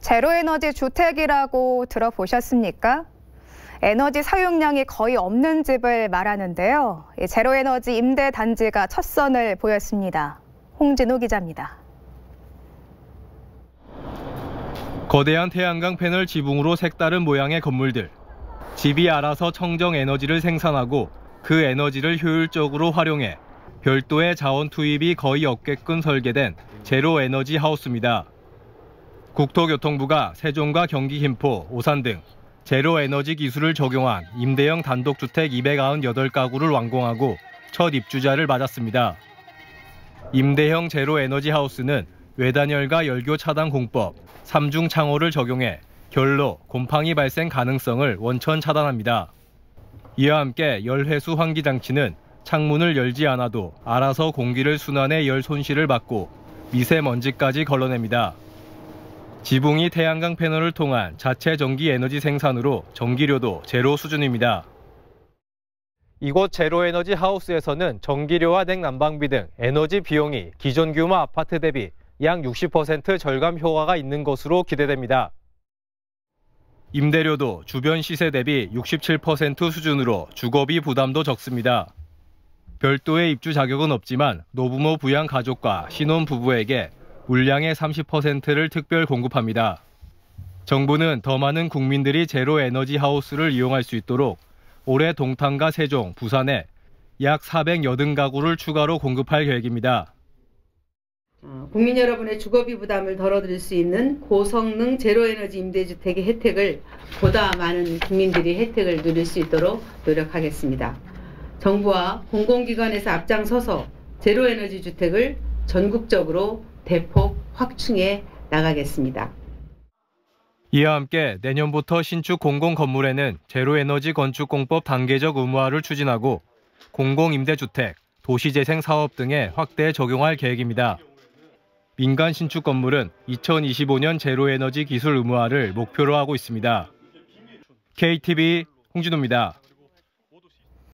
제로에너지 주택이라고 들어보셨습니까? 에너지 사용량이 거의 없는 집을 말하는데요. 제로에너지 임대 단지가 첫 선을 보였습니다. 홍진호 기자입니다. 거대한 태양광 패널 지붕으로 색다른 모양의 건물들. 집이 알아서 청정 에너지를 생산하고 그 에너지를 효율적으로 활용해 별도의 자원 투입이 거의 없게끔 설계된 제로 에너지 하우스입니다. 국토교통부가 세종과 경기 김포, 오산 등 제로 에너지 기술을 적용한 임대형 단독주택 298가구를 완공하고 첫 입주자를 맞았습니다. 임대형 제로 에너지 하우스는 외단열과 열교 차단 공법, 삼중 창호를 적용해 결로, 곰팡이 발생 가능성을 원천 차단합니다. 이와 함께 열회수 환기 장치는 창문을 열지 않아도 알아서 공기를 순환해 열 손실을 막고 미세먼지까지 걸러냅니다. 지붕이 태양광 패널을 통한 자체 전기 에너지 생산으로 전기료도 제로 수준입니다. 이곳 제로 에너지 하우스에서는 전기료와 냉난방비 등 에너지 비용이 기존 규모 아파트 대비 약 60% 절감 효과가 있는 것으로 기대됩니다. 임대료도 주변 시세 대비 67% 수준으로 주거비 부담도 적습니다. 별도의 입주 자격은 없지만 노부모 부양 가족과 신혼 부부에게 물량의 30%를 특별 공급합니다. 정부는 더 많은 국민들이 제로 에너지 하우스를 이용할 수 있도록 올해 동탄과 세종, 부산에 약 480가구를 추가로 공급할 계획입니다. 어, 국민 여러분의 주거비 부담을 덜어드릴 수 있는 고성능 제로에너지 임대주택의 혜택을 보다 많은 국민들이 혜택을 누릴 수 있도록 노력하겠습니다. 정부와 공공기관에서 앞장서서 제로에너지 주택을 전국적으로 대폭 확충해 나가겠습니다. 이와 함께 내년부터 신축 공공 건물에는 제로에너지 건축공법 단계적 의무화를 추진하고 공공임대주택, 도시재생 사업 등에 확대 적용할 계획입니다. 민간 신축 건물은 2025년 제로에너지 기술 의무화를 목표로 하고 있습니다. KTV 홍진호입니다.